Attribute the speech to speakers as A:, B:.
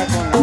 A: California.